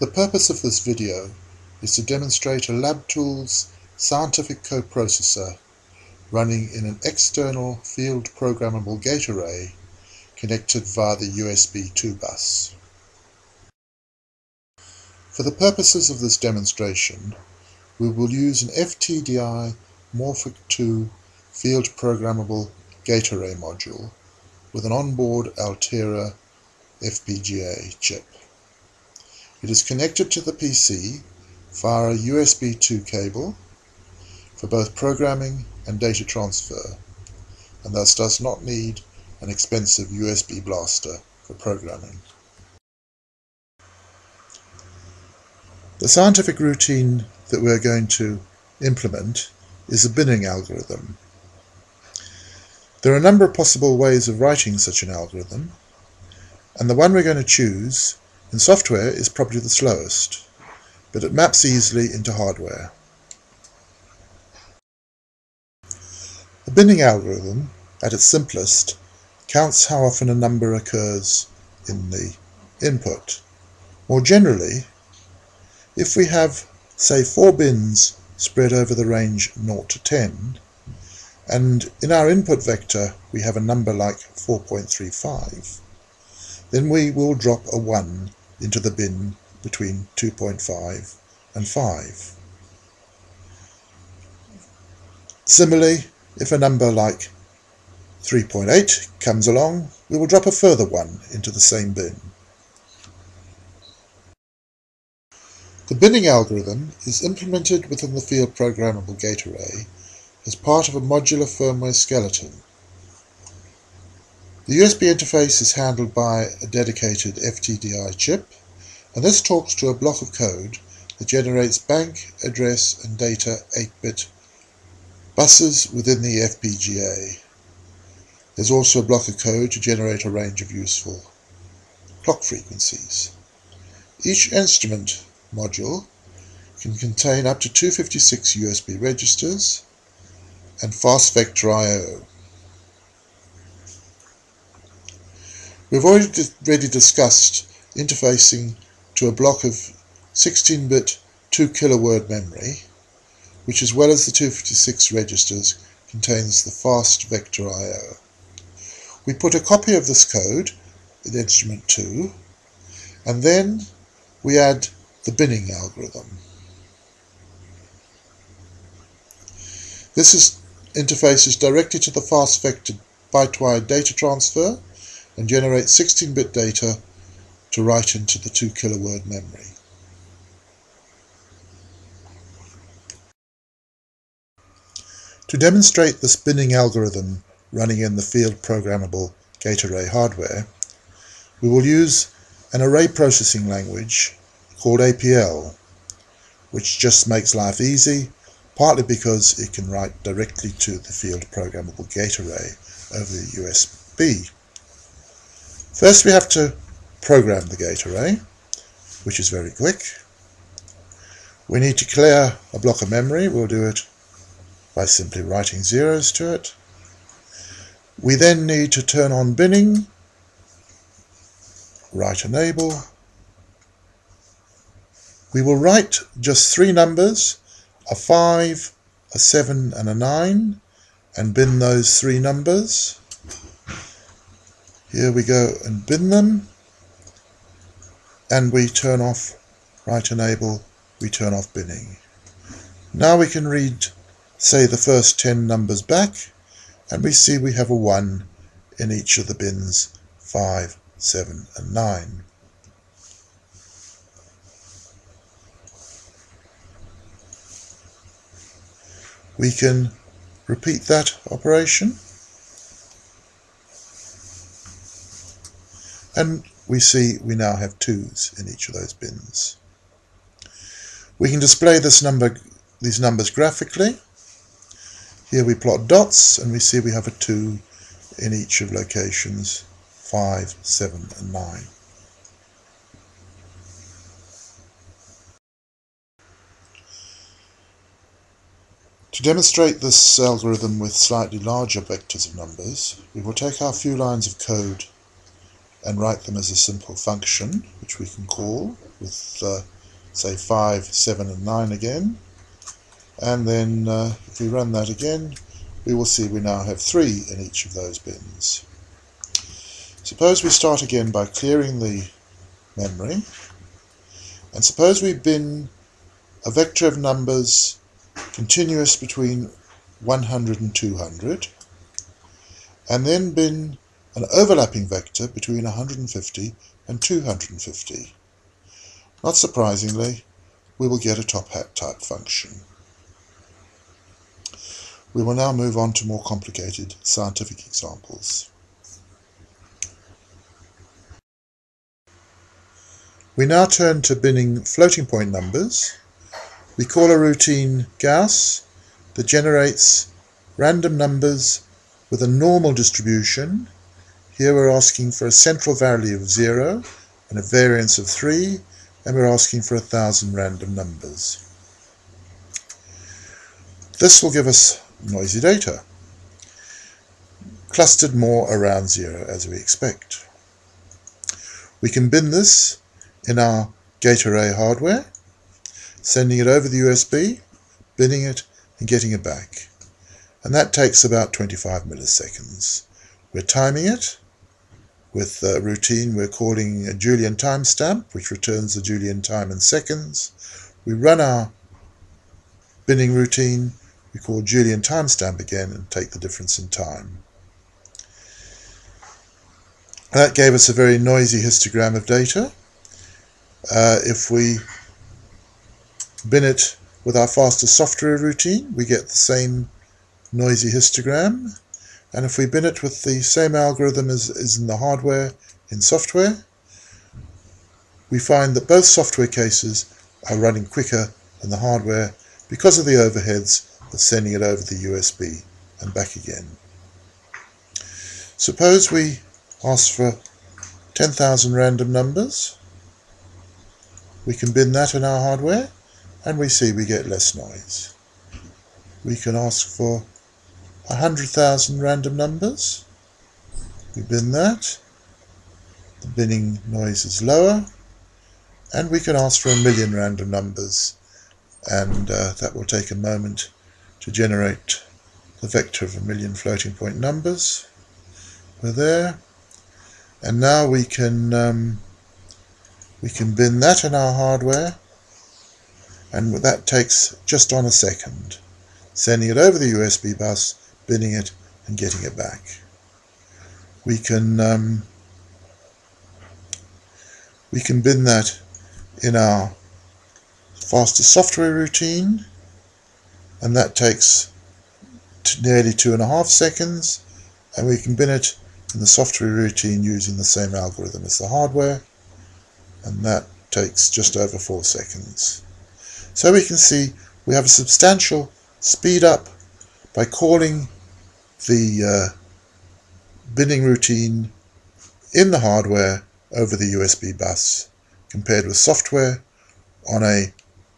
The purpose of this video is to demonstrate a LabTools scientific coprocessor running in an external field programmable gate array connected via the USB 2 bus. For the purposes of this demonstration, we will use an FTDI Morphic 2 field programmable gate array module with an onboard Altera FPGA chip. It is connected to the PC via a USB 2 cable for both programming and data transfer and thus does not need an expensive USB blaster for programming. The scientific routine that we're going to implement is a binning algorithm there are a number of possible ways of writing such an algorithm, and the one we're going to choose in software is probably the slowest, but it maps easily into hardware. A binning algorithm, at its simplest, counts how often a number occurs in the input. More generally, if we have, say, four bins spread over the range 0 to 10, and in our input vector we have a number like 4.35, then we will drop a 1 into the bin between 2.5 and 5. Similarly, if a number like 3.8 comes along, we will drop a further 1 into the same bin. The binning algorithm is implemented within the field programmable gate array as part of a modular firmware skeleton. The USB interface is handled by a dedicated FTDI chip, and this talks to a block of code that generates bank, address, and data 8-bit buses within the FPGA. There's also a block of code to generate a range of useful clock frequencies. Each instrument module can contain up to 256 USB registers and fast vector I.O. We've already discussed interfacing to a block of 16-bit 2 kiloword memory, which as well as the 256 registers contains the fast vector I.O. We put a copy of this code in instrument 2 and then we add the binning algorithm. This is interfaces directly to the fast vector byte-wide data transfer and generate 16-bit data to write into the 2 kiloword memory. To demonstrate the binning algorithm running in the field programmable gate array hardware, we will use an array processing language called APL, which just makes life easy partly because it can write directly to the field programmable gate array over the USB. First we have to program the gate array, which is very quick. We need to clear a block of memory. We'll do it by simply writing zeros to it. We then need to turn on binning, write enable. We will write just three numbers a 5, a 7 and a 9 and bin those three numbers. Here we go and bin them and we turn off write enable, we turn off binning. Now we can read say the first 10 numbers back and we see we have a 1 in each of the bins 5, 7 and 9. we can repeat that operation and we see we now have twos in each of those bins. We can display this number, these numbers graphically. Here we plot dots and we see we have a 2 in each of locations 5, 7 and 9. To demonstrate this algorithm with slightly larger vectors of numbers, we will take our few lines of code and write them as a simple function, which we can call with, uh, say, 5, 7, and 9 again. And then uh, if we run that again, we will see we now have 3 in each of those bins. Suppose we start again by clearing the memory. And suppose we bin a vector of numbers continuous between 100 and 200, and then bin an overlapping vector between 150 and 250. Not surprisingly, we will get a top hat type function. We will now move on to more complicated scientific examples. We now turn to binning floating point numbers. We call a routine Gauss that generates random numbers with a normal distribution. Here we're asking for a central value of 0 and a variance of 3 and we're asking for a thousand random numbers. This will give us noisy data, clustered more around 0 as we expect. We can bin this in our gate array hardware, sending it over the USB, binning it and getting it back. And that takes about 25 milliseconds. We're timing it with a routine we're calling a Julian timestamp, which returns the Julian time in seconds. We run our binning routine, we call Julian timestamp again and take the difference in time. That gave us a very noisy histogram of data. Uh, if we bin it with our faster software routine, we get the same noisy histogram. And if we bin it with the same algorithm as is in the hardware in software, we find that both software cases are running quicker than the hardware because of the overheads of sending it over the USB and back again. Suppose we ask for 10,000 random numbers. We can bin that in our hardware and we see we get less noise. We can ask for 100,000 random numbers. We bin that. The binning noise is lower. And we can ask for a million random numbers. And uh, that will take a moment to generate the vector of a million floating point numbers. We're there. And now we can um, we can bin that in our hardware and that takes just on a second sending it over the USB bus binning it and getting it back we can um, we can bin that in our faster software routine and that takes nearly two and a half seconds and we can bin it in the software routine using the same algorithm as the hardware and that takes just over four seconds. So we can see we have a substantial speed up by calling the uh, binning routine in the hardware over the USB bus compared with software on a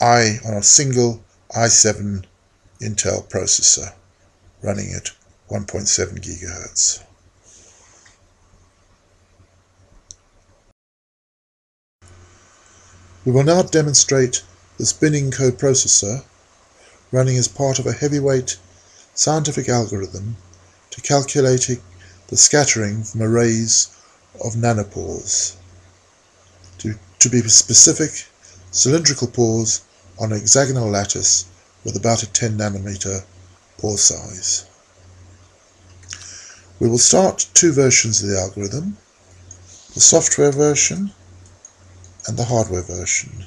i on a single i7 Intel processor running at 1.7 gigahertz. We will now demonstrate the binning coprocessor running as part of a heavyweight scientific algorithm to calculating the scattering from arrays of nanopores. To, to be specific, cylindrical pores on an hexagonal lattice with about a 10 nanometer pore size. We will start two versions of the algorithm, the software version and the hardware version.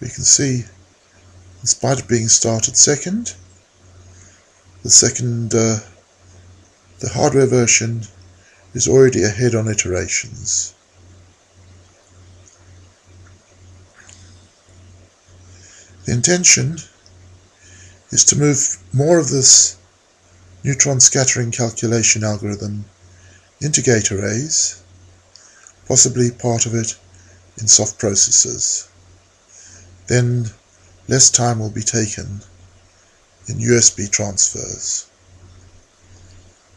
We can see, in spite of being started second, the second, uh, the hardware version is already ahead on iterations. The intention is to move more of this neutron scattering calculation algorithm into gate arrays, possibly part of it in soft processors. Then less time will be taken in USB transfers.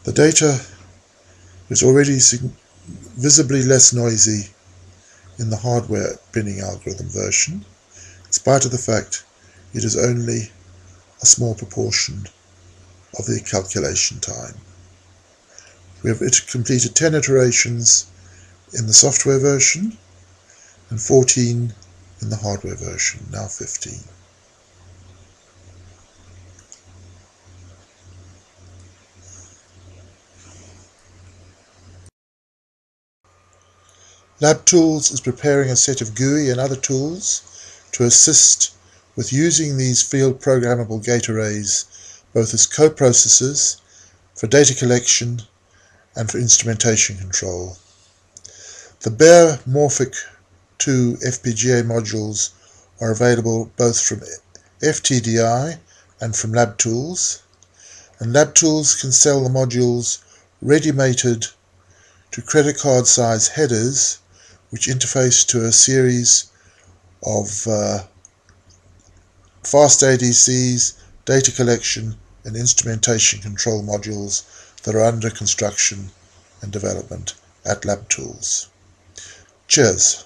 The data is already visibly less noisy in the hardware binning algorithm version, in spite of the fact it is only a small proportion of the calculation time. We have completed 10 iterations in the software version and 14 in the hardware version, now 15. LabTools is preparing a set of GUI and other tools to assist with using these field programmable gate arrays both as coprocessors for data collection and for instrumentation control. The bare Morphic 2 FPGA modules are available both from FTDI and from LabTools, and LabTools can sell the modules ready-mated to credit card size headers which interface to a series of uh, fast ADCs, data collection and instrumentation control modules that are under construction and development at LabTools. Cheers.